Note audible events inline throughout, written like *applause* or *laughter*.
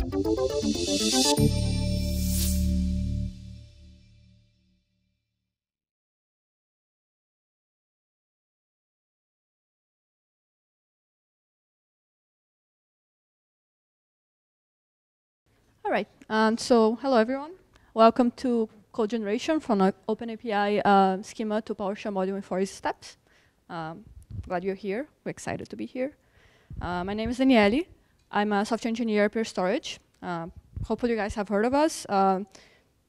All right, so hello everyone. Welcome to code generation from an OpenAPI uh, schema to PowerShell module in four steps. Um, glad you're here. We're excited to be here. Uh, my name is Daniele. I'm a software engineer at Pure Storage. Uh, hopefully you guys have heard of us, uh,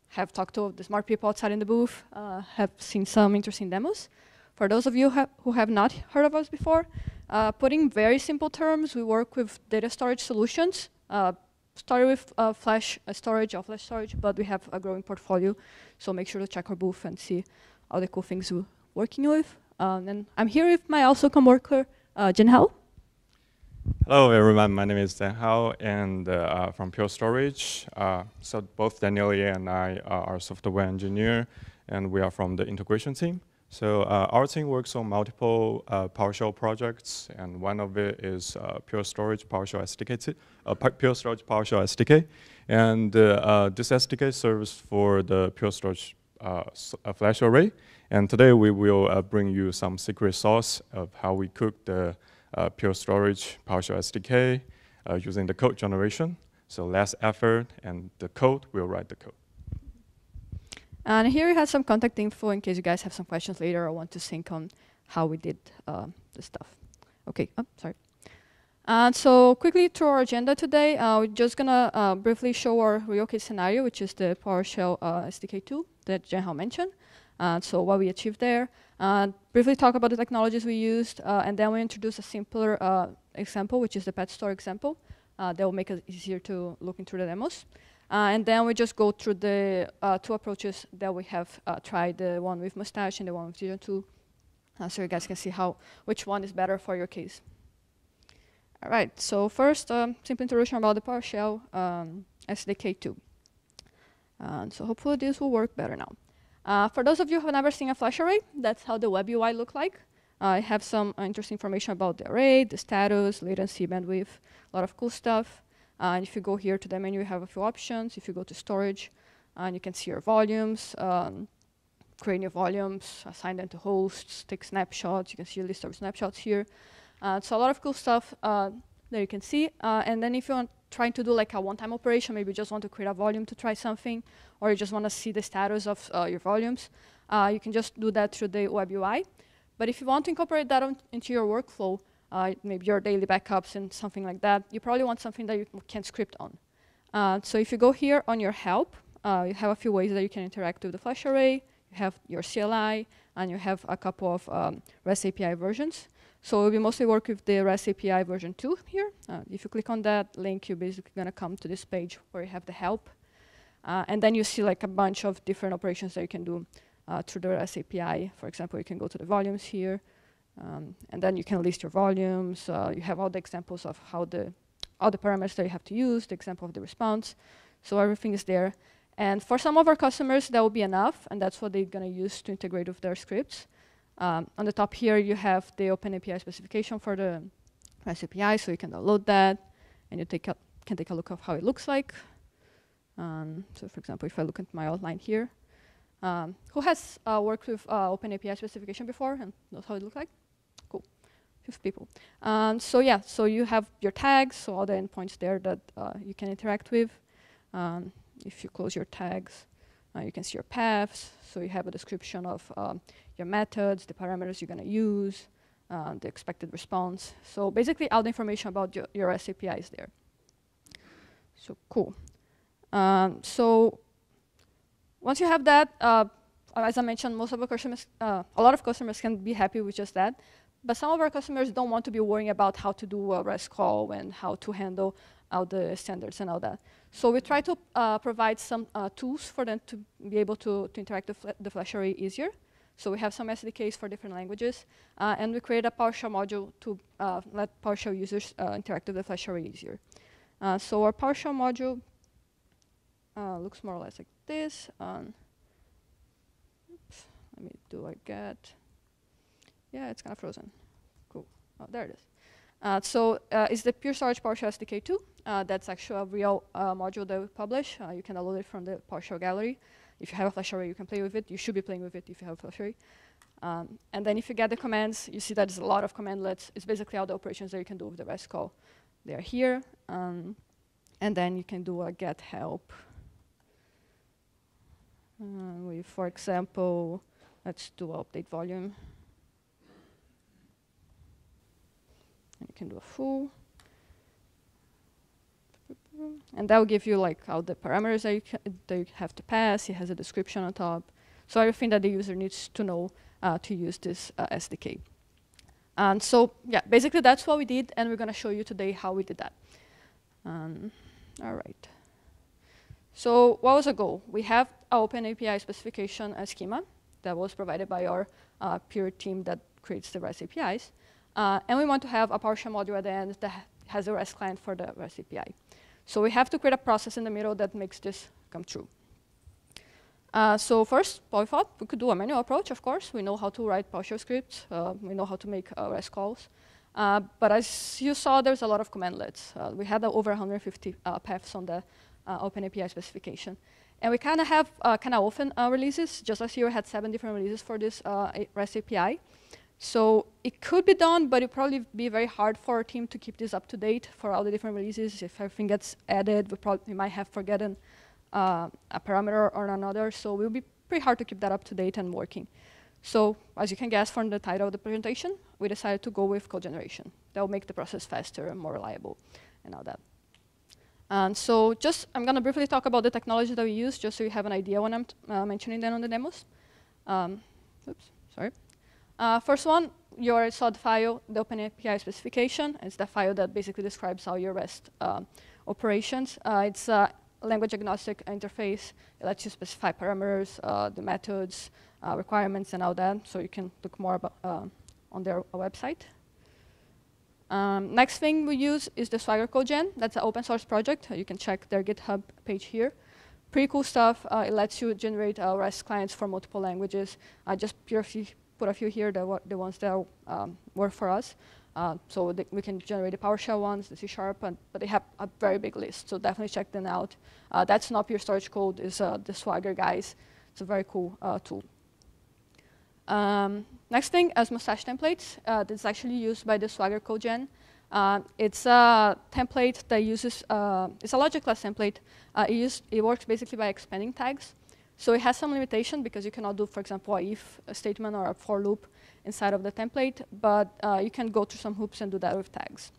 have talked to the smart people outside in the booth, uh, have seen some interesting demos. For those of you ha who have not heard of us before, uh, putting very simple terms, we work with data storage solutions started with uh, flash uh, storage or flash storage, but we have a growing portfolio. So make sure to check our booth and see all the cool things we're working with. Um, and I'm here with my also coworker, uh, Jin Hao. Hello, everyone. My name is Dan Hao, and uh, from Pure Storage. Uh, so both Daniele and I are software engineer, and we are from the integration team. So uh, our team works on multiple uh, PowerShell projects, and one of it is uh, Pure Storage PowerShell SDK, uh, Pure Storage PowerShell SDK. And uh, uh, this SDK serves for the Pure Storage flash array. And today we will bring you some secret sauce of how we cook the Pure Storage PowerShell SDK using the code generation. So less effort, and the code will write the code. And here we have some contact info in case you guys have some questions later or want to sync on how we did uh, the stuff. Okay, oh, sorry. And so quickly through our agenda today, uh, we're just gonna uh, briefly show our case scenario, which is the PowerShell uh, SDK2 that Jenhao mentioned. Uh, so what we achieved there. Uh, briefly talk about the technologies we used, and then we introduce a simpler example, which is the pet store example. that will make it easier to look into the demos. Uh, and then we just go through the uh, two approaches that we have uh, tried, the one with Mustache and the one with Jinja 2, so you guys can see how which one is better for your case. All right, so first, um, simple introduction about the PowerShell um, SDK2. so hopefully this will work better now. Uh, for those of you who have never seen a flash array, that's how the web UI look like. Uh, I have some uh, interesting information about the array, the status, latency, bandwidth, a lot of cool stuff. Uh, and if you go here to the menu, you have a few options. If you go to storage, and you can see your volumes, um, create new volumes, assign them to hosts, take snapshots. You can see a list of snapshots here. Uh, so a lot of cool stuff uh, that you can see. Uh, and then if you're trying to do like a one-time operation, maybe you just want to create a volume to try something, or you just want to see the status of uh, your volumes, you can just do that through the web UI. But if you want to incorporate that into your workflow, uh, maybe your daily backups and something like that, you probably want something that you can script on. Uh, so if you go here on your help, uh, you have a few ways that you can interact with the Flash array. You have your CLI, and you have a couple of um, REST API versions. So we mostly work with the REST API version 2 here. Uh, if you click on that link, you're basically going to come to this page where you have the help. Uh, and then you see like a bunch of different operations that you can do uh, through the REST API. For example, you can go to the volumes here. Um, and then you can list your volumes. Uh, you have all the examples of how the all the parameters that you have to use, the example of the response. So everything is there. And for some of our customers, that will be enough, and that's what they're going to use to integrate with their scripts. Um, on the top here, you have the OpenAPI specification for the REST API, so you can download that, and you take can take a look of how it looks like. Um, so for example, if I look at my outline here, um, who has uh, worked with uh, OpenAPI specification before and knows how it looks like? Cool, few people. Um, so yeah, so you have your tags, so all the endpoints there that uh, you can interact with. Um, if you close your tags, uh, you can see your paths. So you have a description of um, your methods, the parameters you're going to use, uh, the expected response. So basically, all the information about your, your REST API is there. So cool. Um, so once you have that, uh, as I mentioned, most of our customers, uh, a lot of customers can be happy with just that. But some of our customers don't want to be worrying about how to do a REST call and how to handle all the standards and all that. So we try to uh, provide some uh, tools for them to be able to, to interact with the Flash array easier. So we have some SDKs for different languages, uh, and we create a PowerShell module to uh, let PowerShell users uh, interact with the Flash array easier. Uh, so our PowerShell module looks more or less like this. Um, oops, let me do like that. Yeah, it's kind of frozen. Cool. Oh, there it is. Uh, so uh, it's the Pure Storage PowerShell SDK 2. Uh, that's actually a real module that we publish. You can download it from the PowerShell gallery. If you have a flash array, you can play with it. You should be playing with it if you have a flash array. Um, and then if you get the commands, you see that there's a lot of commandlets. It's basically all the operations that you can do with the REST call. They are here. Um, and then you can do a get help. Uh, we, for example, let's do update volume. And you can do a foo. And that will give you like all the parameters that you, that you have to pass. It has a description on top. So everything that the user needs to know uh, to use this uh, SDK. And so, yeah, basically that's what we did, and we're going to show you today how we did that. Um, all right. So what was the goal? We have an open API specification schema that was provided by our uh, Pure team that creates the REST APIs. Uh, and we want to have a PowerShell module at the end that has a REST client for the REST API. So we have to create a process in the middle that makes this come true. Uh, so first, we thought we could do a manual approach, of course. We know how to write PowerShell scripts. Uh, we know how to make uh, REST calls. Uh, but as you saw, there's a lot of commandlets. Uh, we had over 150 uh, paths on the OpenAPI specification. And we kind of have kind of often releases. Just last year, we had seven different releases for this REST API. So it could be done, but it probably be very hard for our team to keep this up to date for all the different releases. If everything gets added, we, probably, might have forgotten uh, a parameter or another. So it will be pretty hard to keep that up to date and working. So as you can guess from the title of the presentation, we decided to go with code generation. That will make the process faster and more reliable and all that. And so just, I'm going to briefly talk about the technology that we use, just so you have an idea when I'm uh, mentioning them on the demos. Um, oops, sorry. Uh, first one, your the file, the OpenAPI specification. It's the file that basically describes how your REST uh, operations. Uh, it's a language agnostic interface. It lets you specify parameters, uh, the methods, uh, requirements, and all that. So you can look more about, uh, on their website. Um, next thing we use is the Swagger CodeGen. That's an open source project. You can check their GitHub page here pretty cool stuff. Uh, it lets you generate uh, REST clients for multiple languages. Uh, just purely put a few here, the, the ones that um, work for us. Uh, so we can generate the PowerShell ones, the C Sharp, but they have a very big list, so definitely check them out. Uh, that's not pure storage code, it's uh, the Swagger guys. It's a very cool uh, tool. Um, next thing is Mustache templates. Uh, that's actually used by the Swagger CodeGen. Uh, it's a template that uses, it's a logic-less template. it, use, it works basically by expanding tags. So it has some limitation because you cannot do, for example, a if a statement or a for loop inside of the template, but uh, you can go through some hoops and do that with tags.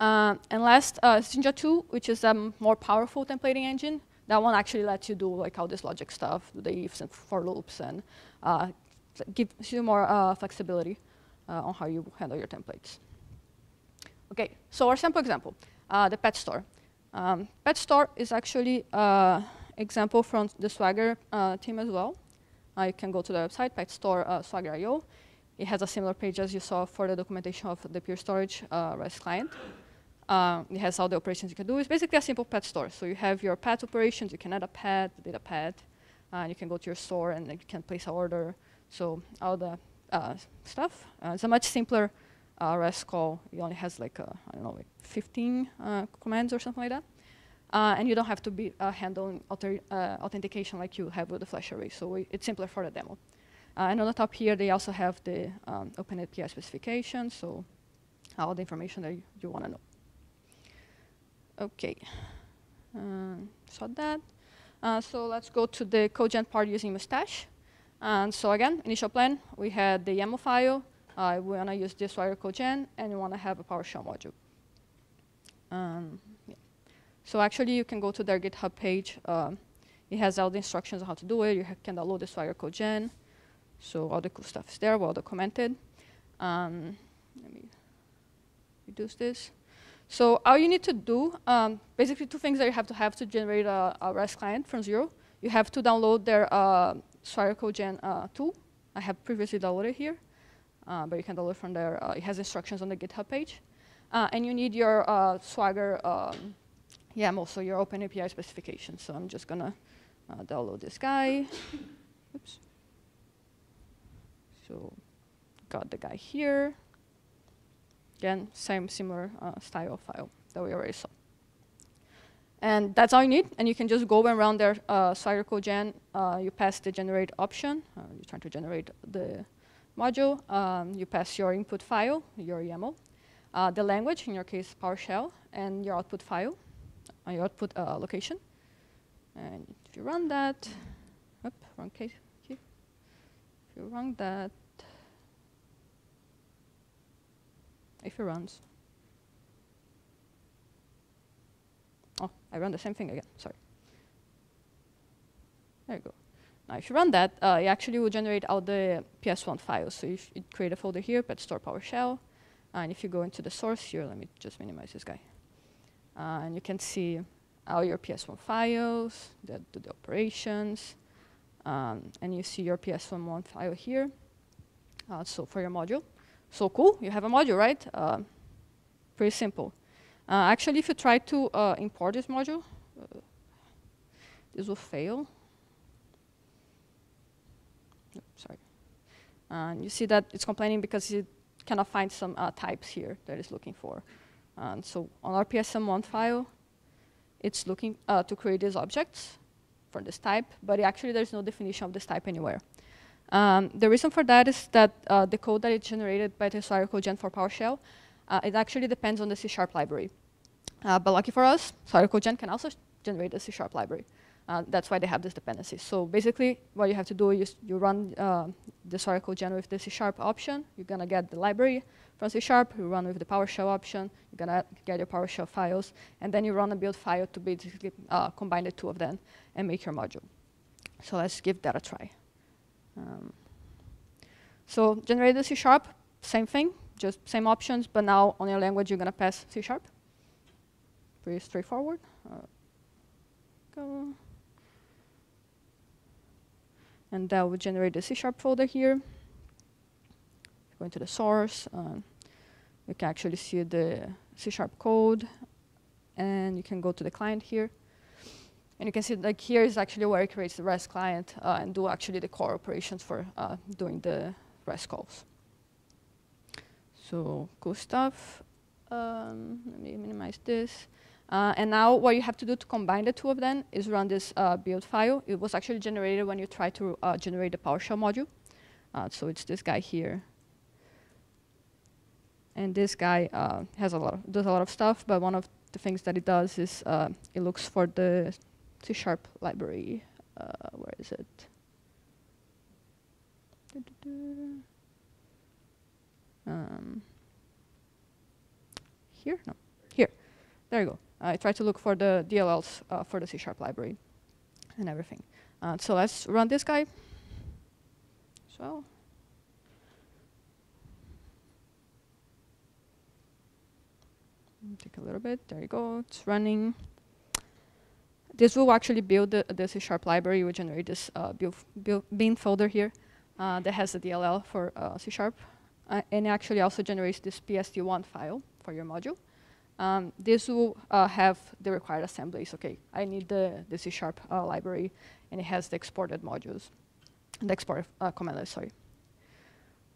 Uh, and last, uh, Jinja 2, which is a more powerful templating engine. That one actually lets you do like all this logic stuff, do the ifs and for loops, and uh, gives you more uh, flexibility uh, on how you handle your templates. Okay, so our sample example, uh, the pet store. Um, pet store is actually example from the Swagger uh, team as well. Uh, you can go to the website, Pet Store uh, Swagger.io. It has a similar page as you saw for the documentation of the Pure Storage uh, REST client. Uh, it has all the operations you can do. It's basically a simple pet store. So you have your pet operations. You can add a pet, data pet, and you can go to your store and you can place an order. So all the uh, stuff. it's a much simpler REST call. It only has like, I don't know, like 15 commands or something like that. Uh, and you don't have to be uh, handling uh, authentication like you have with the flash array. So we, it's simpler for the demo. Uh, and on the top here, they also have the um, OpenAPI specification, so all the information that you, want to know. OK, uh, so that. Uh, so let's go to the CodeGen part using Mustache. And so again, initial plan, we had the YAML file. we want to use this Swagger CodeGen, and we want to have a PowerShell module. Um, so actually, you can go to their GitHub page. Um, it has all the instructions on how to do it. You can download the Swagger CodeGen. So all the cool stuff is there, well documented. Um, let me reduce this. So all you need to do, um, basically two things that you have to have to generate a, a REST client from zero. You have to download their uh, Swagger CodeGen uh, tool. I have previously downloaded here, uh, but you can download from there. Uh, it has instructions on the GitHub page. Uh, and you need your uh, Swagger um, yeah, I'm also your OpenAPI specification. So I'm just gonna uh, download this guy. Oops. So got the guy here. Again, same similar uh, style file that we already saw. And that's all you need. And you can just go and run uh, gen. Uh, you pass the generate option. Uh, you're trying to generate the module. Um, you pass your input file, your YAML, uh, the language, in your case PowerShell, and your output file, your output uh, location. And if you run that, oops, wrong case. If you run that, if it runs, Oh, I run the same thing again, sorry. There you go. Now, if you run that, uh, it actually will generate all the PS1 files. So you, create a folder here, pet store PowerShell. And if you go into the source here, let me just minimize this guy. Uh, and you can see all your PS1 files, that do the operations. Um, and you see your PS1 file here. Uh, so for your module. So cool, you have a module, right? Uh, pretty simple. Uh, actually, if you try to uh, import this module, uh, this will fail. sorry. And you see that it's complaining because it cannot find some types here that it's looking for. And so on our PSM1 file, it's looking uh, to create these objects for this type, but actually there's no definition of this type anywhere. Um, the reason for that is that uh, the code that is generated by the Swagger CodeGen for PowerShell uh, it actually depends on the C-sharp library. Uh, but lucky for us, Gen can also generate a C-sharp library. Uh, that's why they have this dependency. So basically, what you have to do is you run uh, the Gen with the C-sharp option. You're going to get the library from C-sharp. You run with the PowerShell option. You're going to get your PowerShell files. And then you run a build file to basically uh, combine the two of them and make your module. So let's give that a try. Um, so generate the C-sharp, same thing just same options, but now on your language you're gonna pass C sharp. Pretty straightforward. Uh, go. And that will generate the C sharp folder here. Go into the source. Um, you can actually see the C sharp code, and you can go to the client here. And you can see like here is actually where it creates the REST client uh, and do actually the core operations for uh, doing the REST calls. So cool stuff. Um, let me minimize this. Uh, and now what you have to do to combine the two of them is run this uh, build file. It was actually generated when you try to uh, generate the PowerShell module. Uh, so it's this guy here. And this guy uh, has a lot of, does a lot of stuff, but one of the things that it does is uh, it looks for the C-sharp library. where is it? Um, here? No, here. There you go. I try to look for the DLLs uh, for the C-sharp library and everything. Uh, so let's run this guy So. Take a little bit. There you go. It's running. This will actually build the, the C-sharp library. We generate this uh, bin folder here uh, that has the DLL for uh, C-sharp uh, and actually also generates this PSD1 file for your module. Um, this will uh, have the required assemblies. Okay, I need the, the C-sharp uh, library, and it has the exported modules, the export uh, command sorry.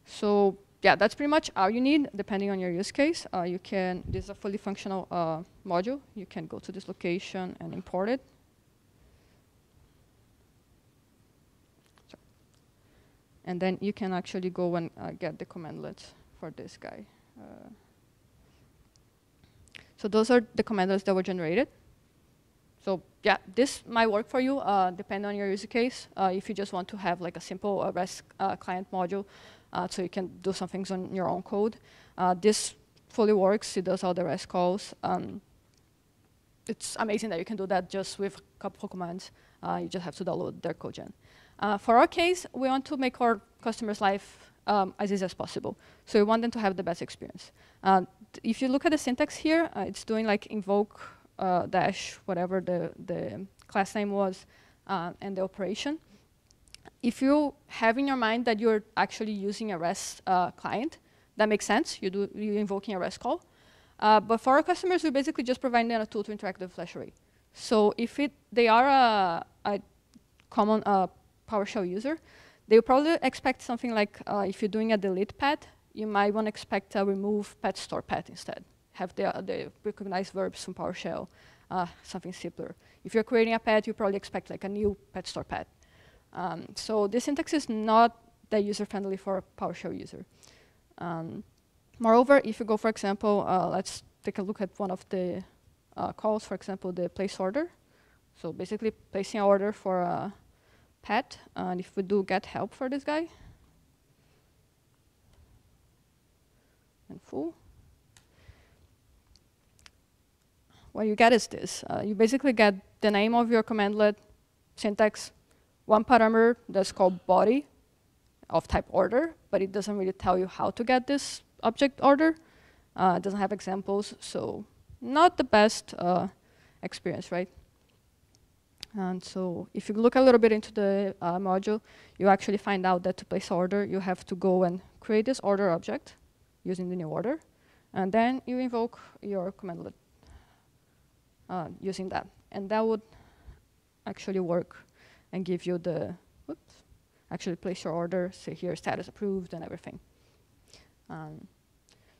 So yeah, that's pretty much all you need, depending on your use case. Uh, you can, this is a fully functional uh, module. You can go to this location and import it. And then you can actually go and uh, get the commandlets for this guy. Uh, so those are the commandlets that were generated. So yeah, this might work for you, uh, depending on your use case. Uh, if you just want to have like a simple uh, REST uh, client module, so you can do some things on your own code. this fully works. It does all the REST calls. Um, it's amazing that you can do that just with a couple of commands. you just have to download their code gen. Uh, for our case, we want to make our customers' life um, as easy as possible. So we want them to have the best experience. Uh, if you look at the syntax here, uh, it's doing like invoke uh, dash whatever the, the class name was uh, and the operation. If you have in your mind that you're actually using a REST uh, client, that makes sense. You do you invoking a REST call. but for our customers, we're basically just provide them a tool to interact with FlashArray. So if it, they are a, a common PowerShell user, they will probably expect something like uh, if you're doing a delete path, you might want to expect a remove pet store pet instead. Have the, uh, the recognized verbs from PowerShell, uh, something simpler. If you're creating a pet, you probably expect like a new pet store pet. Um, so this syntax is not that user-friendly for a PowerShell user. Um, moreover, if you go, for example, uh, let's take a look at one of the uh, calls, for example, the place order. So basically placing an order for a pet. And if we do get help for this guy, and full, what you get is this. Uh, you basically get the name of your commandlet, syntax, one parameter that's called body of type order, but it doesn't really tell you how to get this object order. Uh, it doesn't have examples, so not the best uh, experience, right? And so if you look a little bit into the uh, module, you actually find out that to place order, you have to go and create this order object using the new order. And then you invoke your commandlet uh, using that. And that would actually work and give you the, whoops, actually place your order, say here status approved and everything. Um,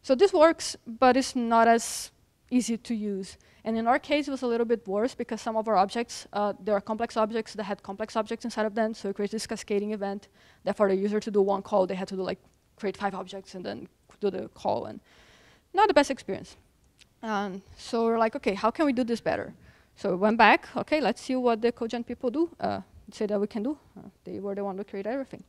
so this works, but it's not as easy to use. And in our case, it was a little bit worse because some of our objects, uh, there are complex objects that had complex objects inside of them. So it creates this cascading event that for the user to do one call, they had to do like create five objects and then do the call. And not the best experience. Um, so we're like, OK, how can we do this better? So we went back. OK, let's see what the CodeGen people do, uh, say that we can do. Uh, they were the one who created everything.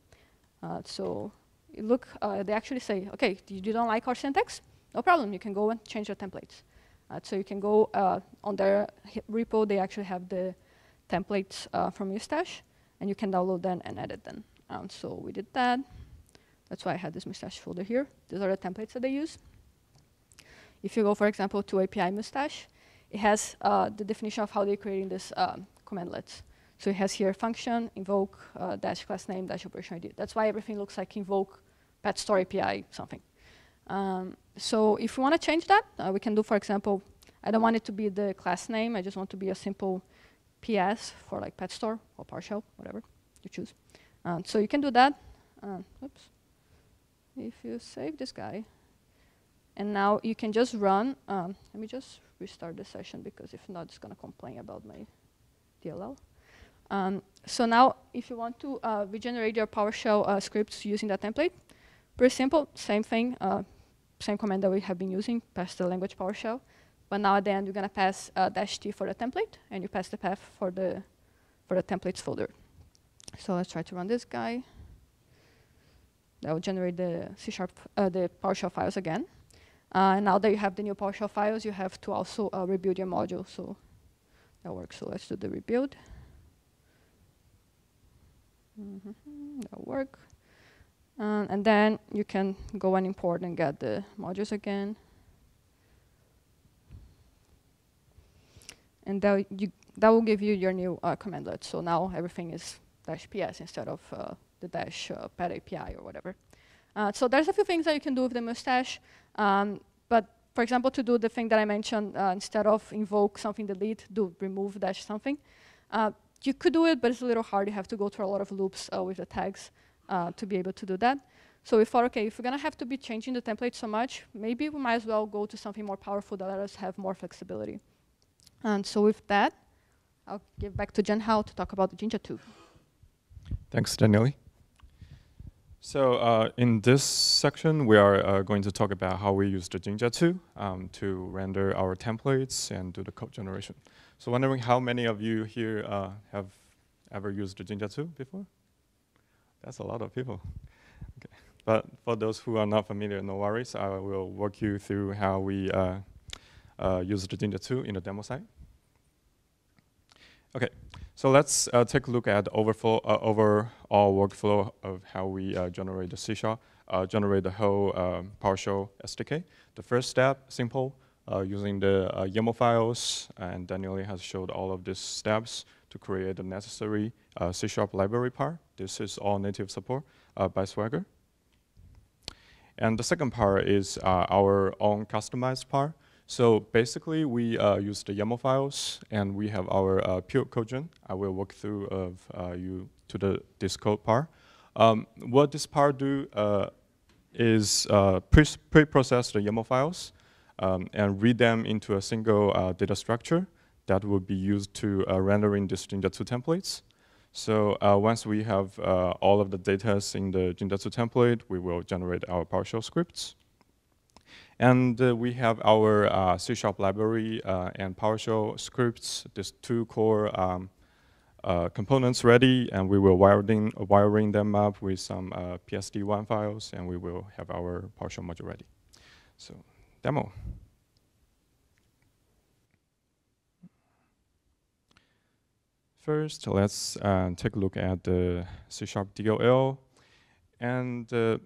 Uh, so look, uh, they actually say, OK, you don't like our syntax? No problem. You can go and change your templates. Uh, so you can go uh, on their repo, they actually have the templates from Mustache, and you can download them and edit them. Um, so we did that. That's why I had this Mustache folder here. These are the templates that they use. If you go, for example, to API Mustache, it has uh, the definition of how they're creating this um, commandlets. So it has here function, invoke, uh, dash class name, dash operation ID. That's why everything looks like invoke, pet store API, something. Um, so if we want to change that, uh, we can do, for example, I don't want it to be the class name. I just want to be a simple PS for like pet store or PowerShell, whatever you choose. Um, so you can do that. Um, oops. If you save this guy, and now you can just run. Um, let me just restart the session because if not, it's going to complain about my DLL. Um, so now, if you want to uh, regenerate your PowerShell uh, scripts using that template, pretty simple, same thing. Uh, same command that we have been using, pass the language PowerShell. But now at the end, you're going to pass uh, dash t for the template, and you pass the path for the, for the templates folder. So let's try to run this guy. That will generate the C sharp, uh, the PowerShell files again. Uh, and now that you have the new PowerShell files, you have to also uh, rebuild your module. So that works. So let's do the rebuild. Mm -hmm, that'll work. Um, and then you can go and import and get the modules again. And that, you, that will give you your new uh, commandlet. So now everything is dash ps instead of uh, the dash uh, API or whatever. Uh, so there's a few things that you can do with the mustache. Um, but for example, to do the thing that I mentioned, uh, instead of invoke something delete, do remove dash something. Uh, you could do it, but it's a little hard. You have to go through a lot of loops with the tags uh, to be able to do that. So we thought, okay, if we're going to have to be changing the template so much, maybe we might as well go to something more powerful that let us have more flexibility. And so with that, I'll give back to Jianhao to talk about the Jinja 2. Thanks, Daniele. So uh, in this section, we are uh, going to talk about how we use the Jinja 2 um, to render our templates and do the code generation. So wondering how many of you here uh, have ever used the Jinja 2 before? That's a lot of people. Okay. But for those who are not familiar, no worries. I will walk you through how we uh, uh, use the Jinja 2 in the demo site. Okay, so let's uh, take a look at overflow, uh, overall workflow of how we uh, generate the C Sharp, uh, generate the whole um, PowerShell SDK. The first step, simple, using the YAML files, and Daniele has showed all of these steps to create the necessary uh, C Sharp library part. This is all native support uh, by Swagger. And the second part is uh, our own customized part. So basically, we uh, use the YAML files, and we have our uh, pure CodeGen. I will walk through of uh, you to the this code part. Um, what this part do is uh, pre-process the YAML files um, and read them into a single uh, data structure that will be used to uh, rendering these Jinja2 templates. So uh, once we have uh, all of the data in the Jinja2 template, we will generate our PowerShell scripts. And uh, we have our uh, C-sharp library uh, and PowerShell scripts, these two core um, uh, components ready, and we will wiring, wiring them up with some PSD1 files, and we will have our PowerShell module ready. So demo. First, let's uh, take a look at the C-sharp DLL. And uh,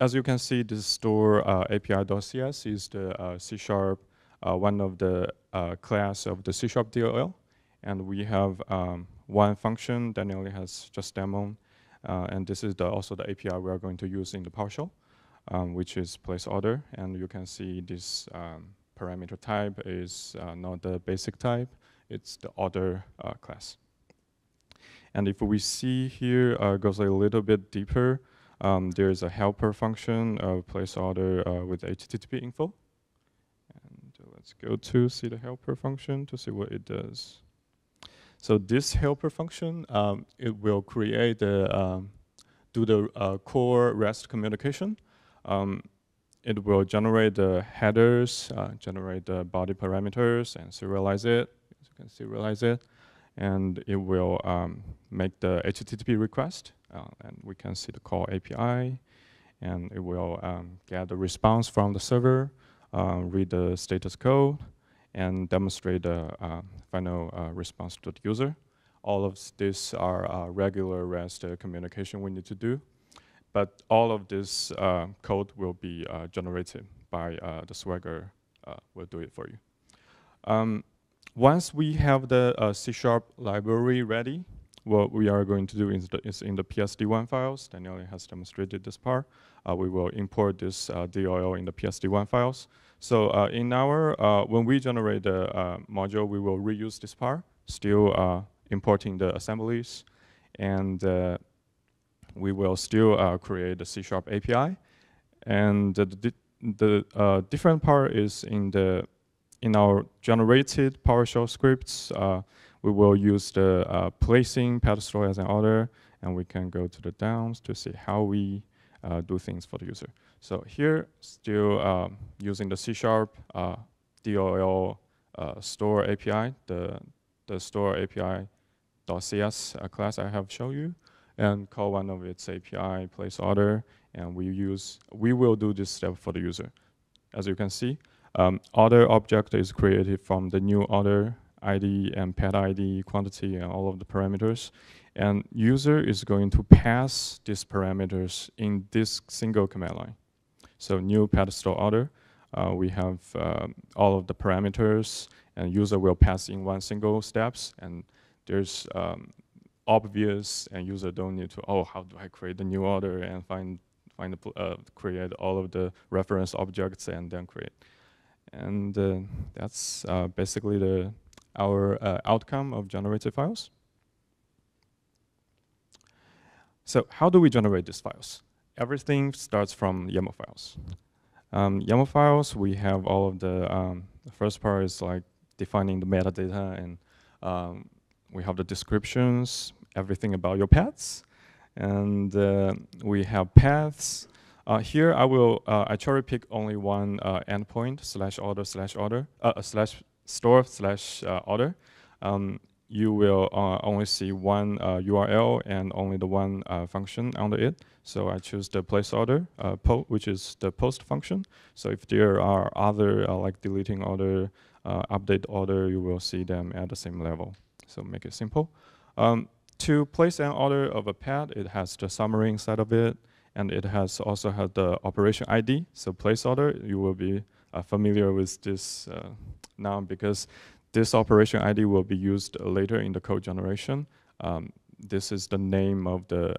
as you can see, this store uh, API.cs is the uh, C-sharp, uh, one of the uh, class of the C-sharp DLL. And we have um, one function Daniel has just demoed. and this is the, also the API we are going to use in the PowerShell um, which is place order. And you can see this um, parameter type is uh, not the basic type, it's the order uh, class. And if we see here, uh, goes a little bit deeper, um, there's a helper function place order uh, with HTTP info. And let's go to see the helper function to see what it does. So this helper function, um, it will create the, um, do the uh, core REST communication um, it will generate the headers, uh, generate the body parameters, and serialize it. you can serialize it, and it will um, make the HTTP request, uh, and we can see the call API, and it will um, get the response from the server, uh, read the status code, and demonstrate the uh, final uh, response to the user. All of these are uh, regular REST communication we need to do. But all of this uh, code will be uh, generated by uh, the Swagger. Uh, will do it for you. Um, once we have the uh, C-sharp library ready, what we are going to do is, the, is in the PSD1 files. Daniel has demonstrated this part. Uh, we will import this uh, DLL in the PSD1 files. So in our, when we generate the module, we will reuse this part, still importing the assemblies. And we will still uh, create the C-sharp API. And the, the uh, different part is in the in our generated PowerShell scripts, uh, we will use the uh, placing pet store as an order, and we can go to the downs to see how we uh, do things for the user. So here, still um, using the C-sharp uh, DLL store API, the, the store API.cs class I have shown you and call one of its API, place order, and we use, we will do this step for the user. As you can see, um, order object is created from the new order ID and pet ID, quantity, and all of the parameters. And user is going to pass these parameters in this single command line. So new pet store order, uh, we have um, all of the parameters, and user will pass in one single steps, and there's um, obvious and user don't need to, oh, how do I create the new order and find, find the, uh, create all of the reference objects and then create. And uh, that's uh, basically the, our uh, outcome of generated files. So how do we generate these files? Everything starts from YAML files. Um, YAML files, we have all of the, um, the first part is like defining the metadata and um, we have the descriptions, everything about your pets. And uh, we have paths. Uh, here I will, uh, I cherry pick only one uh, endpoint slash order slash order, uh, slash store slash uh, order. Um, you will only see one URL and only the one function under it. So I choose the place order, which is the post function. So if there are other like deleting order, update order, you will see them at the same level so make it simple. Um, to place an order of a pad, it has the summary inside of it, and it has also had the operation ID. So place order, you will be uh, familiar with this uh, now because this operation ID will be used later in the code generation. Um, this is the name of the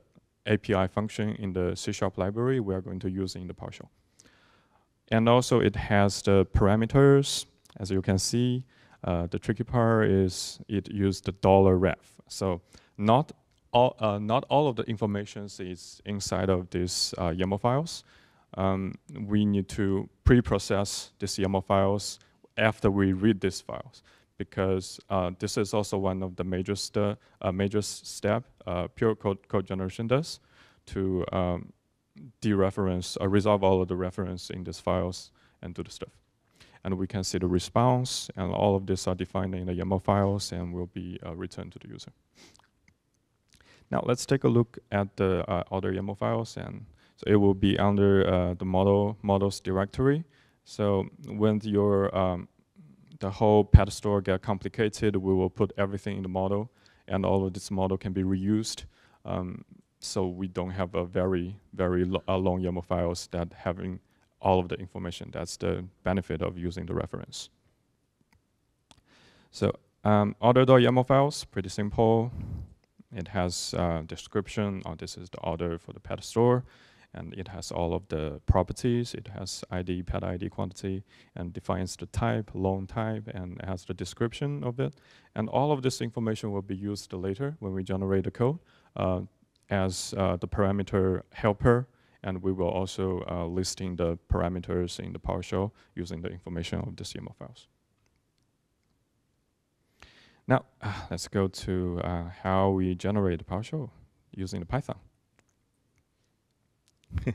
API function in the C-sharp library we are going to use in the PowerShell. And also it has the parameters, as you can see. Uh, the tricky part is it used the dollar ref. So not all, uh, not all of the information is inside of these uh, YAML files. um, we need to pre-process these YAML files after we read these files because uh, this is also one of the major, st uh, major step uh, pure code, code generation does to um, dereference, uh, resolve all of the reference in these files and do the stuff. And we can see the response, and all of this are defined in the YAML files and will be uh, returned to the user. Now let's take a look at the uh, other YAML files, and so it will be under uh, the model models directory. So when your um, the whole pet store get complicated, we will put everything in the model, and all of this model can be reused. Um, so we don't have a very, very lo long YAML files that having all of the information. That's the benefit of using the reference. So um, order.yaml files, pretty simple. It has uh, description, oh, this is the order for the pet store, and it has all of the properties. It has ID, pet ID quantity, and defines the type, loan type, and has the description of it. And all of this information will be used later when we generate the code uh, as uh, the parameter helper and we will also uh, listing the parameters in the PowerShell using the information of the YAML files. Now, uh, let's go to uh, how we generate the PowerShell using the Python. *laughs*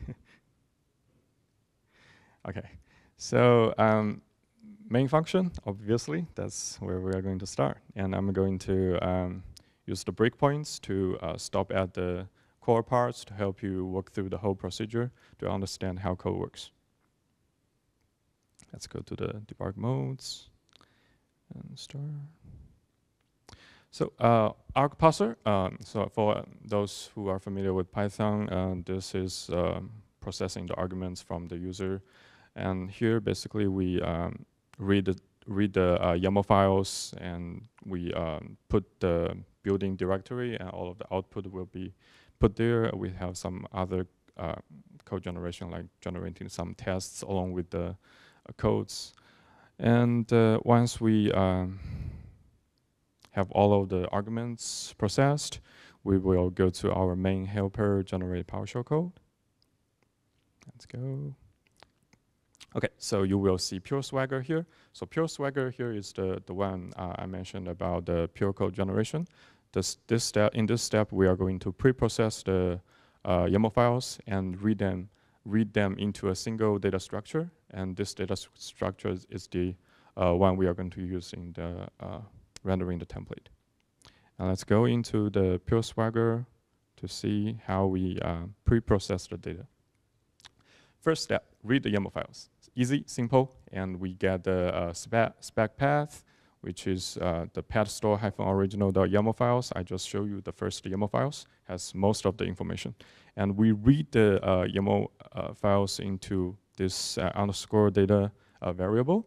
okay, so um, main function, obviously, that's where we are going to start. And I'm going to um, use the breakpoints to uh, stop at the core parts to help you work through the whole procedure to understand how code works. Let's go to the debug modes and start. So uh, um, so for those who are familiar with Python, uh, this is um, processing the arguments from the user. And here, basically, we um, read the, read the uh, YAML files and we um, put the building directory and all of the output will be put there we have some other uh, code generation, like generating some tests along with the uh, codes. And uh, once we um, have all of the arguments processed, we will go to our main helper, generate PowerShell code. Let's go. Okay, so you will see pure swagger here. So pure swagger here is the, the one uh, I mentioned about the pure code generation. This, this step, in this step, we are going to pre-process the uh, YAML files and read them, read them into a single data structure. And this data structure is, is the uh, one we are going to use in the uh, rendering the template. Now let's go into the Pure Swagger to see how we uh, pre-process the data. First step, read the YAML files. It's easy, simple, and we get the uh, spec, spec path, which is uh, the pet store original.yaml files. I just show you the first YAML files, has most of the information. And we read the uh, YAML uh, files into this uh, underscore data uh, variable.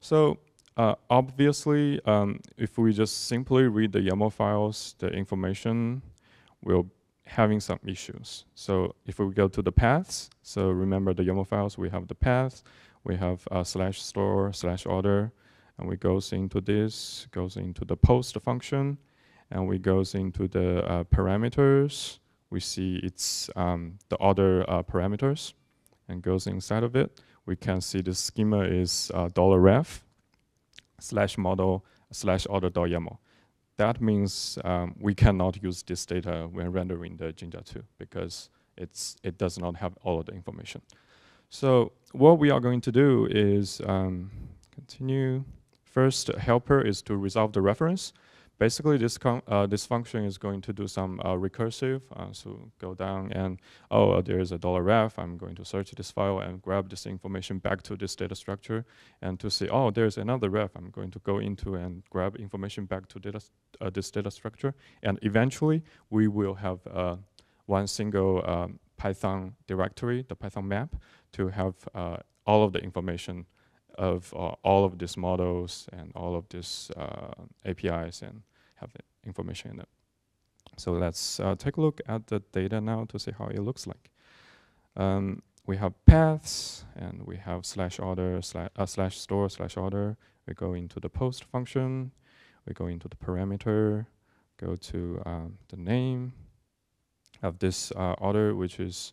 So uh, obviously, um, if we just simply read the YAML files, the information will having some issues. So if we go to the paths, so remember the YAML files, we have the paths, we have slash store, slash order, and we goes into this, goes into the post function, and we goes into the uh, parameters. We see it's um, the other uh, parameters, and goes inside of it. We can see the schema is uh, $ref slash model slash order.yaml. That means um, we cannot use this data when rendering the Jinja 2 because it's, it does not have all of the information. So what we are going to do is um, continue. First helper is to resolve the reference. Basically, this, uh, this function is going to do some uh, recursive. Uh, so go down and, oh, uh, there is a dollar $ref. I'm going to search this file and grab this information back to this data structure. And to see, oh, there's another ref. I'm going to go into and grab information back to data, uh, this data structure. And eventually, we will have uh, one single um, Python directory, the Python map, to have all of the information of all of these models and all of these APIs and have information in it. So let's uh, take a look at the data now to see how it looks like. Um, we have paths and we have slash order slash, uh, slash store slash order. We go into the post function. We go into the parameter. Go to um, the name of this uh, order, which is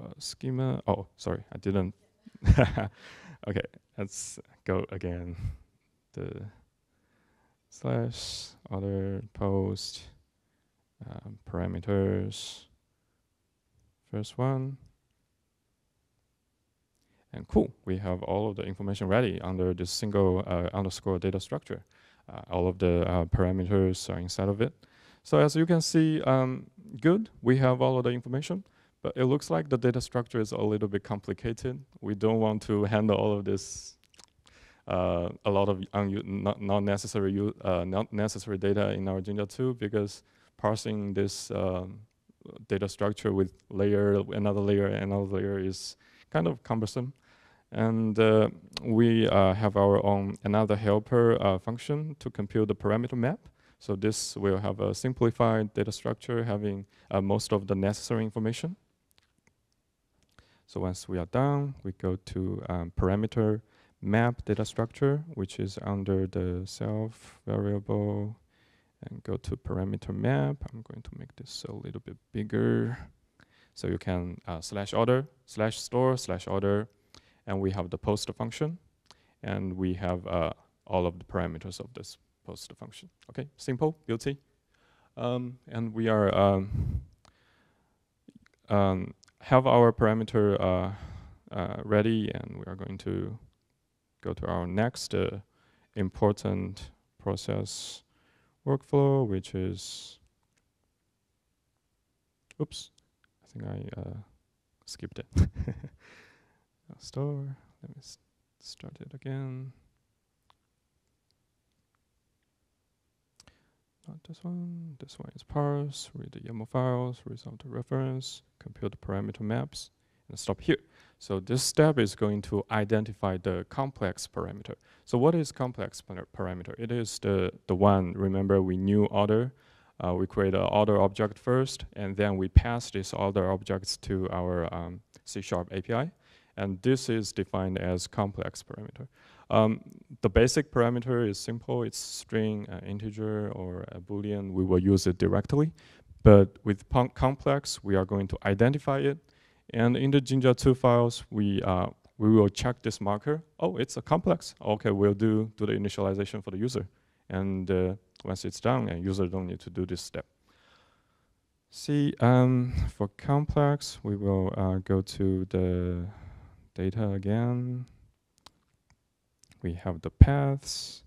uh, schema. Oh, sorry, I didn't. *laughs* okay, let's go again. The slash other post um, parameters. First one. And cool, we have all of the information ready under this single uh, underscore data structure. Uh, all of the uh, parameters are inside of it. So as you can see, um, good, we have all of the information, but it looks like the data structure is a little bit complicated. We don't want to handle all of this, a lot of not, not, necessary, uh, not necessary data in our Jinja 2 because parsing this um, data structure with layer, another layer, and another layer is kind of cumbersome. And uh, we uh, have our own another helper uh, function to compute the parameter map. So this will have a simplified data structure having uh, most of the necessary information. So once we are done, we go to um, parameter map data structure, which is under the self variable and go to parameter map. I'm going to make this a little bit bigger. So you can uh, slash order, slash store, slash order, and we have the post function, and we have uh, all of the parameters of this post function. Okay, simple, beauty. Um, and we are um, um, have our parameter uh, uh, ready, and we are going to go to our next uh, important process workflow, which is, oops, I think I uh, skipped it. *laughs* Store, let me start it again. Not this one, this one is parse, read the YAML files, resolve the reference, compute the parameter maps, and stop here. So this step is going to identify the complex parameter. So what is complex parameter? It is the, the one, remember we knew order. Uh, we create an order object first, and then we pass these order objects to our um, C-sharp API. And this is defined as complex parameter. Um, the basic parameter is simple. It's string, uh, integer, or a boolean. We will use it directly. But with complex, we are going to identify it and in the Jinja 2 files, we, uh, we will check this marker. Oh, it's a complex. Okay, we'll do, do the initialization for the user. And uh, once it's done, and user don't need to do this step. See, um, for complex, we will uh, go to the data again. We have the paths.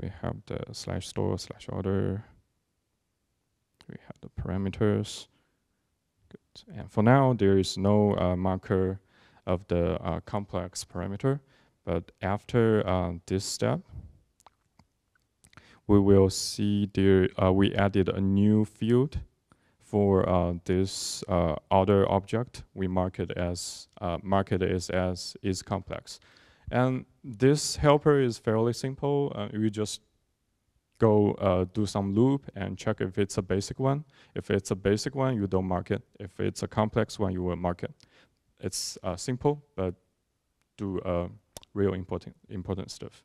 We have the slash store slash order. We have the parameters. And for now, there is no uh, marker of the uh, complex parameter. But after uh, this step, we will see there uh, we added a new field for uh, this uh, other object. We mark it as mark it as, as is complex. And this helper is fairly simple. we just go uh, do some loop and check if it's a basic one. If it's a basic one, you don't mark it. If it's a complex one, you will mark it. It's uh, simple, but do uh, real important important stuff.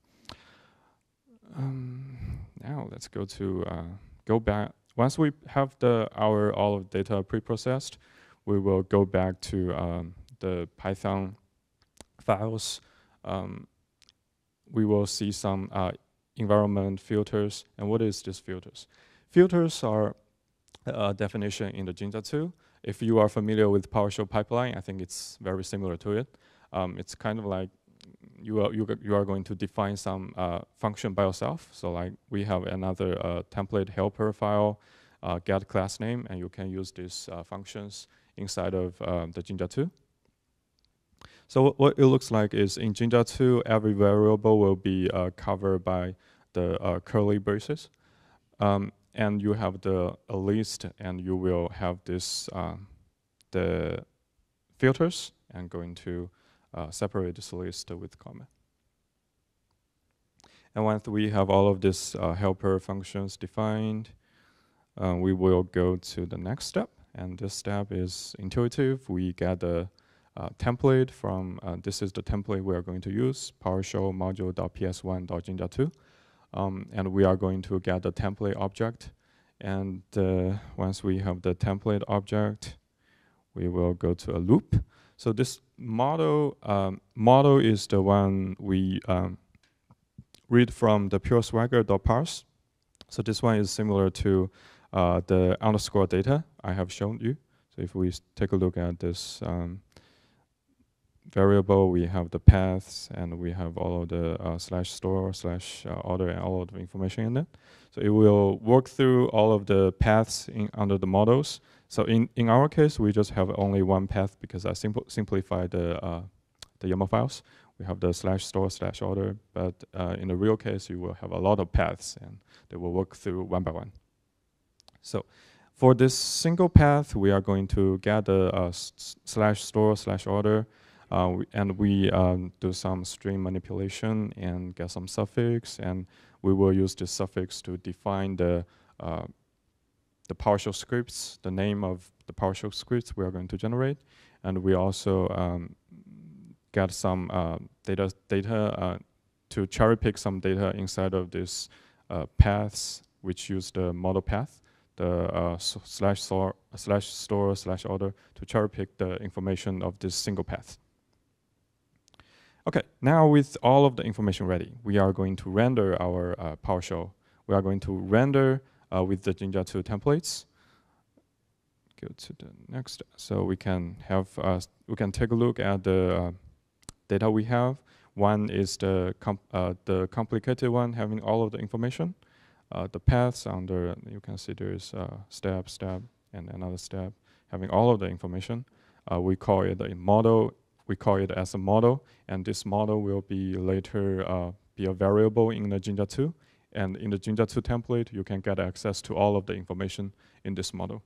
Um, now let's go to uh, go back. Once we have the our all of data pre-processed, we will go back to um, the Python files. Um, we will see some uh, environment filters. And what is this filters? Filters are a definition in the Jinja 2. If you are familiar with PowerShell pipeline, I think it's very similar to it. Um, it's kind of like you are, you, you are going to define some uh, function by yourself. So like we have another uh, template helper file, uh, get class name, and you can use these uh, functions inside of um, the Jinja 2. So what it looks like is in Jinja 2, every variable will be uh, covered by the uh, curly braces. Um, and you have the list and you will have this uh, the filters and going to uh, separate this list with comma. And once we have all of these uh, helper functions defined, uh, we will go to the next step. And this step is intuitive. We get the uh, template from, uh, this is the template we are going to use, PowerShell module.ps1.jinja2. Um, and we are going to get the template object. And uh, once we have the template object, we will go to a loop. So this model um, model is the one we um, read from the pure swagger.parse. So this one is similar to uh, the underscore data I have shown you. So if we take a look at this um, variable, we have the paths and we have all of the uh, slash store, slash uh, order, and all of the information in it. So it will work through all of the paths in, under the models. So in, in our case, we just have only one path because I simple, simplify the, uh, the YAML files. We have the slash store slash order, but uh, in the real case, you will have a lot of paths and they will work through one by one. So for this single path, we are going to get a, a slash store slash order uh, and we um, do some string manipulation and get some suffix, and we will use the suffix to define the uh, the PowerShell scripts, the name of the PowerShell scripts we are going to generate, and we also um, get some uh, data data uh, to cherry pick some data inside of this uh, paths, which use the model path, the uh, slash slash store slash order to cherry pick the information of this single path. Okay, now with all of the information ready, we are going to render our uh, PowerShell. We are going to render uh, with the Jinja 2 templates. Go to the next. So we can have uh, we can take a look at the uh, data we have. One is the com uh, the complicated one, having all of the information. Uh, the paths under you can see there's step, step, and another step, having all of the information. we call it a model we call it as a model, and this model will be later uh, be a variable in the Jinja 2. And in the Jinja 2 template, you can get access to all of the information in this model.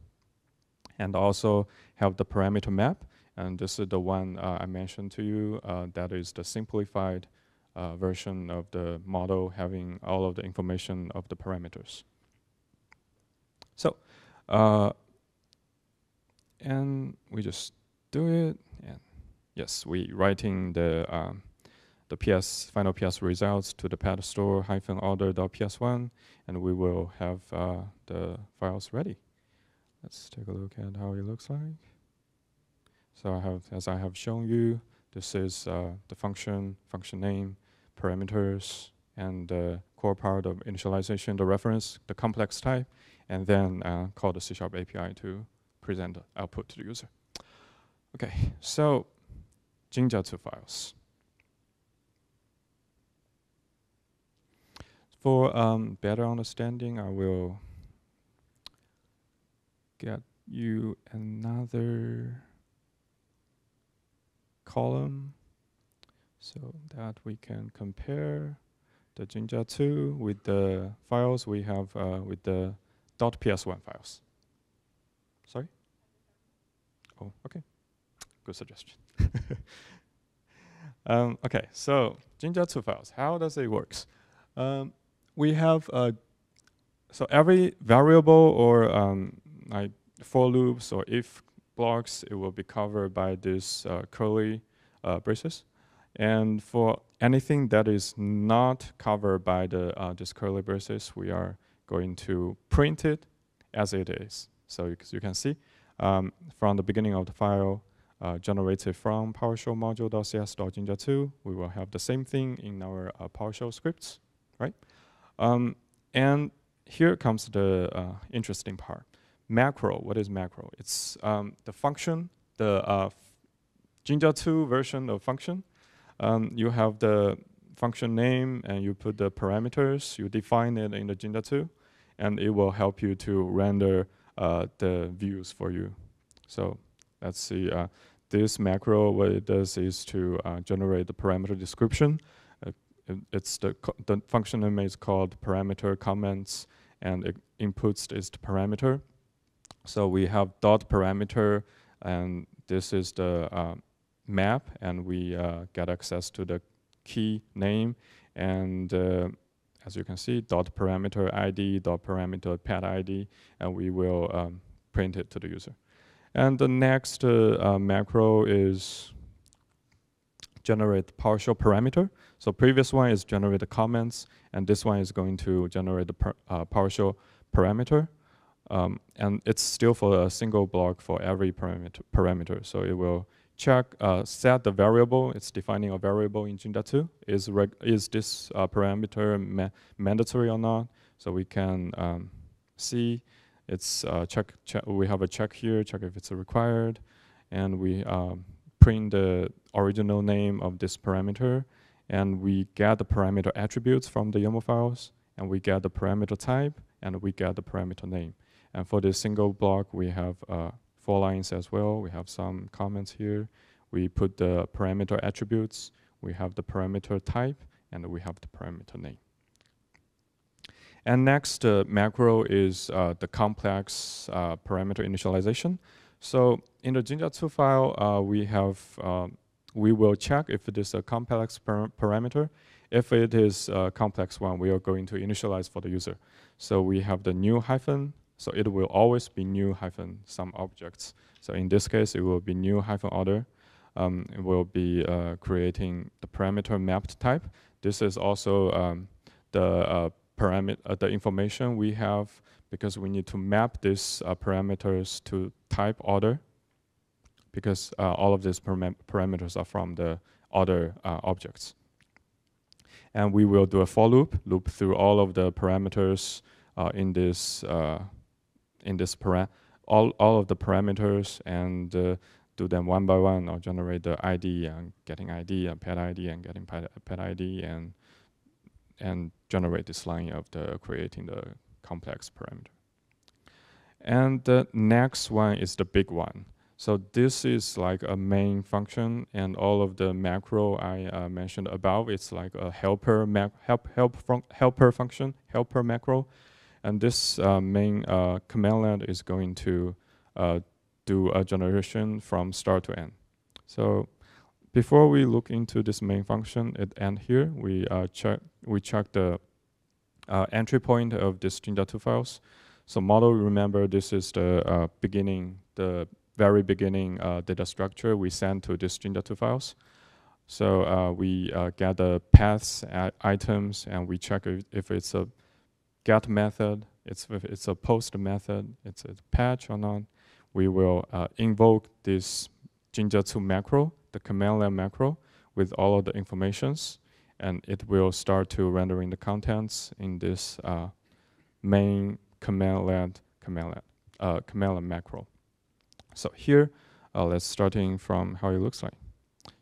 And also have the parameter map, and this is the one uh, I mentioned to you. Uh, that is the simplified uh, version of the model having all of the information of the parameters. So, uh, and we just do it, and yes, we writing the um, the PS final PS results to the pet store hyphen order.ps1, and we will have uh, the files ready. Let's take a look at how it looks like. So I have, as I have shown you, this is uh, the function, function name, parameters, and the core part of initialization, the reference, the complex type, and then uh, call the C Sharp API to present the output to the user. Okay, so Jinja2 files. For um, better understanding, I will get you another column so that we can compare the Jinja2 with the files we have uh, with the .ps1 files. Sorry? Oh, okay. Good suggestion. *laughs* um, okay, so Jinja2 files, how does it works? Um, we have, uh, so every variable or um, like for loops or if blocks, it will be covered by this uh, curly uh, braces. And for anything that is not covered by the uh, this curly braces, we are going to print it as it is. So you, you can see um, from the beginning of the file, uh, generated from PowerShell module.cs.jinja2. We will have the same thing in our uh, PowerShell scripts, right? Um, and here comes the uh, interesting part. Macro, what is macro? It's um, the function, the uh, Jinja 2 version of function. Um, you have the function name and you put the parameters, you define it in the Jinja 2, and it will help you to render uh, the views for you. So let's see. Uh, this macro, what it does is to uh, generate the parameter description. Uh, it, it's the, the function name is called parameter comments, and it inputs is the parameter. So we have dot parameter, and this is the uh, map, and we uh, get access to the key name, and uh, as you can see, dot parameter ID, dot parameter pet ID, and we will um, print it to the user. And the next uh, uh, macro is generate PowerShell parameter. So previous one is generate the comments, and this one is going to generate the per, uh, PowerShell parameter. Um, and it's still for a single block for every parameter. parameter. So it will check, uh, set the variable. It's defining a variable in Jinja 2. Is, is this uh, parameter ma mandatory or not? So we can um, see it's uh, check, check, we have a check here, check if it's required. And we um, print the original name of this parameter. And we get the parameter attributes from the YAML files. And we get the parameter type. And we get the parameter name. And for this single block, we have uh, four lines as well. We have some comments here. We put the parameter attributes. We have the parameter type. And we have the parameter name. And next uh, macro is uh, the complex uh, parameter initialization. So in the Jinja 2 file, uh, we have um, we will check if it is a complex par parameter. If it is a complex one, we are going to initialize for the user. So we have the new hyphen, so it will always be new hyphen some objects. So in this case, it will be new hyphen order. Um, it will be uh, creating the parameter mapped type. This is also um, the uh, parameter, uh, the information we have because we need to map these uh, parameters to type order because uh, all of these param parameters are from the order uh, objects. And we will do a for loop, loop through all of the parameters uh, in this uh, in this para all all of the parameters and do them one by one or generate the ID and getting ID and pet ID and getting pet, pet ID and and generate this line of the creating the complex parameter. And the next one is the big one. So this is like a main function, and all of the macro I uh, mentioned above, it's like a helper help help helper function, helper macro, and this uh, main uh, command line is going to uh, do a generation from start to end. So before we look into this main function at end here, we uh, check we check the uh, entry point of this Jinja2 files. So model, remember this is the uh, beginning, the very beginning uh, data structure we send to this Jinja2 files. So uh, we uh, get the paths items and we check if, if, it's a get method, it's if it's a post method, it's a patch or not. We will invoke this Jinja2 macro the command line macro with all of the informations, and it will start to rendering the contents in this uh, main command line command line, uh, command line macro. So here, uh, let's starting from how it looks like.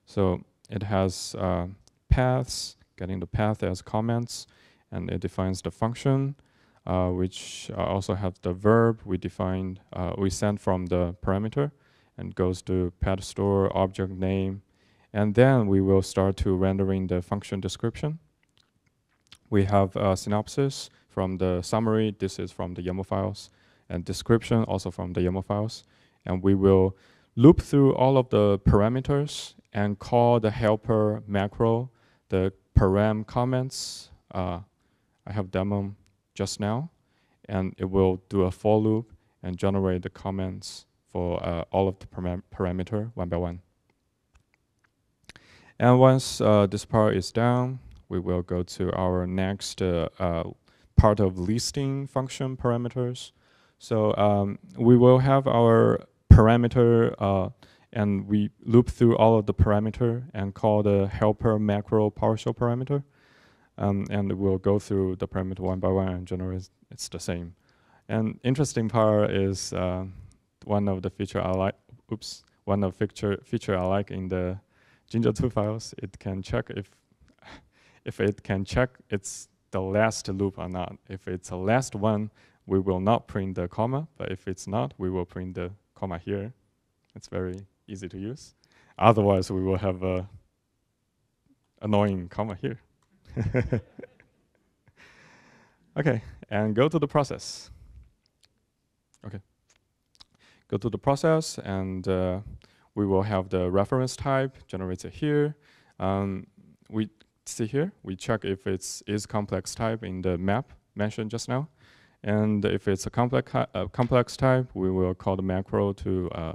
So it has uh, paths, getting the path as comments, and it defines the function, uh, which uh, also have the verb we defined, we send from the parameter, and goes to pet store object name. And then we will start to rendering the function description. We have a synopsis from the summary. This is from the YAML files. And description also from the YAML files. And we will loop through all of the parameters and call the helper macro, the param comments. Uh, I have demo just now. And it will do a for loop and generate the comments for uh, all of the param parameter one by one. And once uh, this part is done, we will go to our next uh, uh part of listing function parameters. So um, we will have our parameter uh, and we loop through all of the parameter and call the helper macro PowerShell parameter. Um, and we'll go through the parameter one by one and generate it's the same. And interesting part is uh, one of the feature I like, oops, one of feature feature I like in the Jinja 2 files, it can check if *laughs* if it can check it's the last loop or not. If it's the last one, we will not print the comma, but if it's not, we will print the comma here. It's very easy to use. Otherwise, we will have a annoying comma here. *laughs* okay, and go to the process. Okay go through the process and uh, we will have the reference type generated here. Um, we see here, we check if it's is complex type in the map mentioned just now. And if it's a complex, uh, complex type, we will call the macro to uh,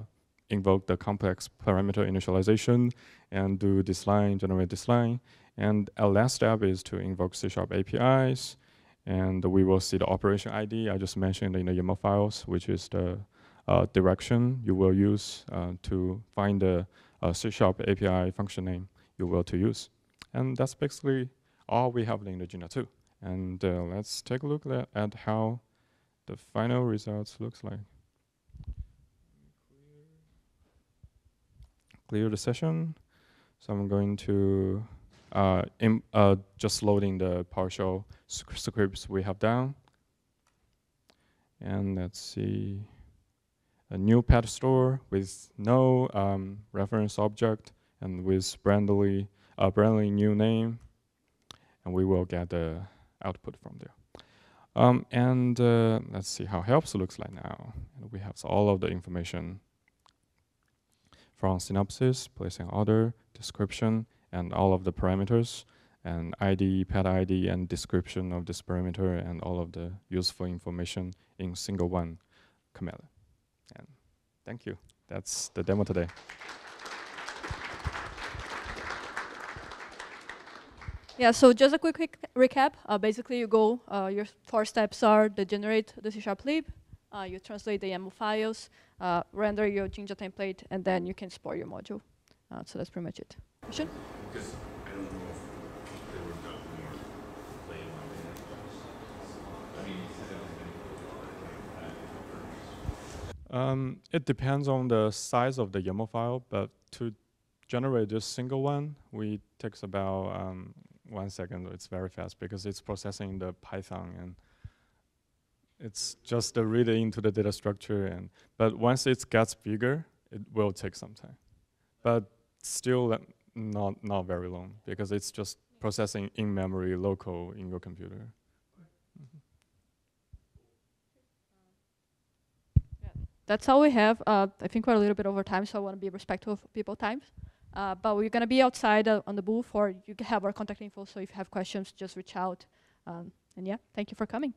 invoke the complex parameter initialization and do this line, generate this line. And our last step is to invoke C Sharp APIs and we will see the operation ID I just mentioned in the YAML files, which is the direction you will use uh, to find the uh, C Sharp API function name you will to use. And that's basically all we have in the Jinja 2. And uh, let's take a look at, how the final results looks like. Clear the session. So I'm going to uh, uh, just loading the PowerShell scripts we have down. And let's see, a new pet store with no um, reference object and with brandly, a brandly new name. And we will get the output from there. Um, and uh, let's see how helps looks like now. And we have all of the information from synopsis, placing order, description, and all of the parameters, and ID, pet ID, and description of this parameter, and all of the useful information in single one command. And thank you. That's the demo today. Yeah, so just a quick, quick recap. Uh, basically, you go, uh, your four steps are the generate the C Sharp lib, uh, you translate the YAML files, uh, render your Jinja template, and then you can support your module. Uh, so that's pretty much it. Question? Because I don't know if they were done more playing on the I mean, Um, it depends on the size of the YAML file, but to generate this single one, we takes about um, one second. It's very fast because it's processing the Python and it's just the read into the data structure. And but once it gets bigger, it will take some time. But still not not very long because it's just processing in memory local in your computer. That's all we have. Uh, I think we're a little bit over time, so I want to be respectful of people's times. Uh, but we're going to be outside uh, on the booth, or you can have our contact info. So if you have questions, just reach out. Um, and yeah, thank you for coming.